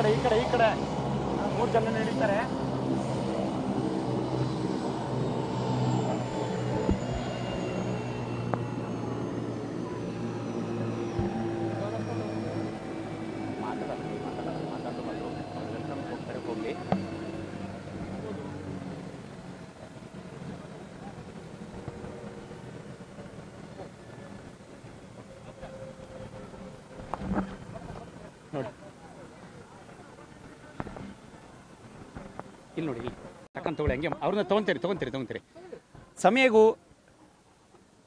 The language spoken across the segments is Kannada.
ಕಡೆ ಈ ಕಡೆ ಈ ಕಡೆ ಮೂರು ಜನ ನಡೀತಾರೆ ಹೋಗ್ಲಿ ನೋಡಿ ಇಲ್ಲಿ ನೋಡಿ, ಇಲ್ಲಿ. ತಕ್ಕಂತ ತಗೊಳ್ಳಿ, ಹಂಗೆ ಅವ್ರನ್ನ ತೊಗೊಂತೀರಿ ತೊಗೊಂತೀರಿ ತೊಗೊಂತೀರಿ. ಸಮಯಗೂ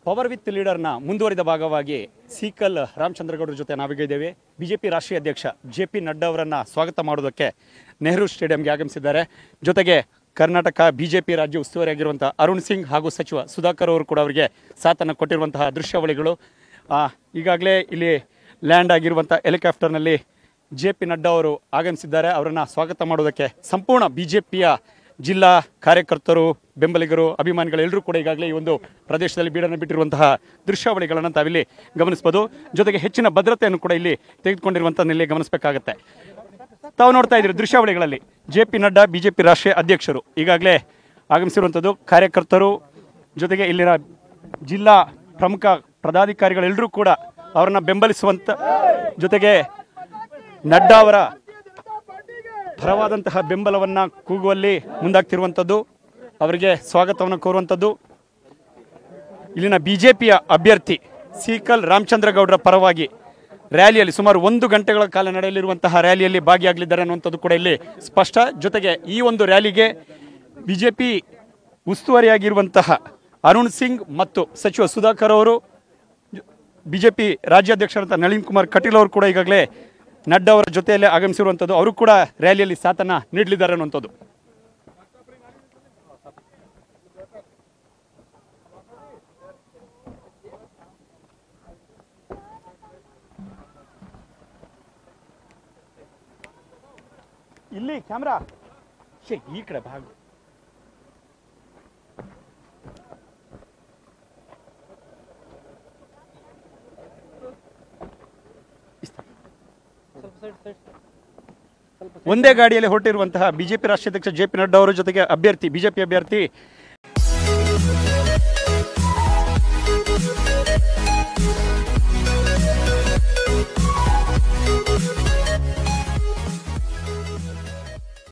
ಪವರ್ ವಿತ್ ಲೀಡರ್ನ ಮುಂದುವರಿದ ಭಾಗವಾಗಿ ಸೀಕಲ್ ರಾಮಚಂದ್ರಗೌಡರ ಜೊತೆ ನಾವೀಗ ಇದ್ದೇವೆ ಬಿಜೆಪಿ ರಾಷ್ಟ್ರೀಯ ಅಧ್ಯಕ್ಷ ಜೆ ಪಿ ನಡ್ಡಾ ಅವರನ್ನು ಸ್ವಾಗತ ಮಾಡೋದಕ್ಕೆ ನೆಹರು ಸ್ಟೇಡಿಯಂಗೆ ಆಗಮಿಸಿದ್ದಾರೆ. ಜೊತೆಗೆ ಕರ್ನಾಟಕ ಬಿಜೆಪಿ ರಾಜ್ಯ ಉಸ್ತುವಾರಿಯಾಗಿರುವಂಥ ಅರುಣ್ ಸಿಂಗ್ ಹಾಗೂ ಸಚಿವ ಸುಧಾಕರ್ ಅವರು ಕೂಡ ಅವರಿಗೆ ಸಾಥನ್ನು ಕೊಟ್ಟಿರುವಂತಹ ದೃಶ್ಯಾವಳಿಗಳು. ಈಗಾಗಲೇ ಇಲ್ಲಿ ಲ್ಯಾಂಡ್ ಆಗಿರುವಂಥ ಹೆಲಿಕಾಪ್ಟರ್ನಲ್ಲಿ ಜೆ ಪಿ ನಡ್ಡಾ ಅವರು ಆಗಮಿಸಿದ್ದಾರೆ. ಅವರನ್ನು ಸ್ವಾಗತ ಮಾಡುವುದಕ್ಕೆ ಸಂಪೂರ್ಣ ಬಿಜೆಪಿಯ ಜಿಲ್ಲಾ ಕಾರ್ಯಕರ್ತರು, ಬೆಂಬಲಿಗರು, ಅಭಿಮಾನಿಗಳು ಎಲ್ಲರೂ ಕೂಡ ಈಗಾಗಲೇ ಈ ಒಂದು ಪ್ರದೇಶದಲ್ಲಿ ಬೀಡನ್ನು ಬಿಟ್ಟಿರುವಂತಹ ದೃಶ್ಯಾವಳಿಗಳನ್ನು ತಾವಿಲ್ಲಿ ಗಮನಿಸ್ಬೋದು ಜೊತೆಗೆ ಹೆಚ್ಚಿನ ಭದ್ರತೆಯನ್ನು ಕೂಡ ಇಲ್ಲಿ ತೆಗೆದುಕೊಂಡಿರುವಂಥ ಇಲ್ಲಿ ಗಮನಿಸಬೇಕಾಗತ್ತೆ. ತಾವು ನೋಡ್ತಾ ಇದ್ದೀರಿ ದೃಶ್ಯಾವಳಿಗಳಲ್ಲಿ ಜೆ ಪಿ ನಡ್ಡಾ, ಬಿಜೆಪಿ ರಾಷ್ಟ್ರೀಯ ಅಧ್ಯಕ್ಷರು ಈಗಾಗಲೇ ಆಗಮಿಸಿರುವಂಥದ್ದು ಕಾರ್ಯಕರ್ತರು, ಜೊತೆಗೆ ಇಲ್ಲಿನ ಜಿಲ್ಲಾ ಪ್ರಮುಖ ಪದಾಧಿಕಾರಿಗಳೆಲ್ಲರೂ ಕೂಡ ಅವರನ್ನು ಬೆಂಬಲಿಸುವಂಥ ಜೊತೆಗೆ ನಡ್ಡಾ ಅವರ ಪರವಾದಂತಹ ಬೆಂಬಲವನ್ನು ಕೂಗುವಲ್ಲಿ ಮುಂದಾಗ್ತಿರುವಂಥದ್ದು, ಅವರಿಗೆ ಸ್ವಾಗತವನ್ನು ಕೋರುವಂಥದ್ದು. ಇಲ್ಲಿನ ಬಿ ಜೆ ಪಿಯ ಅಭ್ಯರ್ಥಿ ಸೀಕಲ್ ರಾಮಚಂದ್ರಗೌಡರ ಪರವಾಗಿ ರ್ಯಾಲಿಯಲ್ಲಿ ಸುಮಾರು ಒಂದು ಗಂಟೆಗಳ ಕಾಲ ನಡೆಯಲಿರುವಂತಹ ರ್ಯಾಲಿಯಲ್ಲಿ ಭಾಗಿಯಾಗಲಿದ್ದಾರೆ ಅನ್ನುವಂಥದ್ದು ಕೂಡ ಇಲ್ಲಿ ಸ್ಪಷ್ಟ. ಜೊತೆಗೆ ಈ ಒಂದು ರ್ಯಾಲಿಗೆ ಬಿ ಜೆ ಪಿ ಉಸ್ತುವಾರಿಯಾಗಿರುವಂತಹ ಅರುಣ್ ಸಿಂಗ್ ಮತ್ತು ಸಚಿವ ಸುಧಾಕರ್ ಅವರು ಬಿ ಜೆ ಪಿ ರಾಜ್ಯಾಧ್ಯಕ್ಷರಂತ ನಳಿನ್ ಕುಮಾರ್ ಕಟೀಲ್ ಅವರು ಕೂಡ ಈಗಾಗಲೇ ನಡ್ಡಾ ಅವರ ಜೊತೆಯಲ್ಲೇ ಆಗಮಿಸಿರುವಂಥದ್ದು, ಅವರು ಕೂಡ ರ್ಯಾಲಿಯಲ್ಲಿ ಸಾಥನ ನೀಡಲಿದ್ದಾರೆ ಅನ್ನುವಂಥದ್ದು. ಇಲ್ಲಿ ಕ್ಯಾಮ್ರಾ. ಈ ಕಡೆ ಭಾಗ. ಒಂದೇ ಗಾಡಿಯಲ್ಲಿ ಹೊರಟಿರುವಂತಹ ಬಿಜೆಪಿ ರಾಷ್ಟ್ರಾಧ್ಯಕ್ಷ ಜೆ ಪಿ ನಡ್ಡಾ ಅವರ ಜೊತೆಗೆ ಅಭ್ಯರ್ಥಿ ಬಿಜೆಪಿ ಅಭ್ಯರ್ಥಿ